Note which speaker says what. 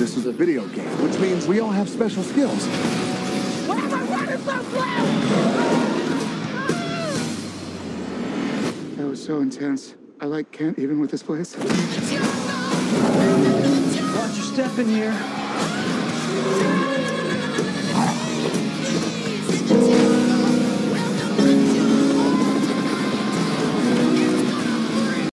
Speaker 1: This is a video game, which means we all have special skills. Ah!
Speaker 2: That was so intense. I like can't even with this place.
Speaker 3: Watch your step in here.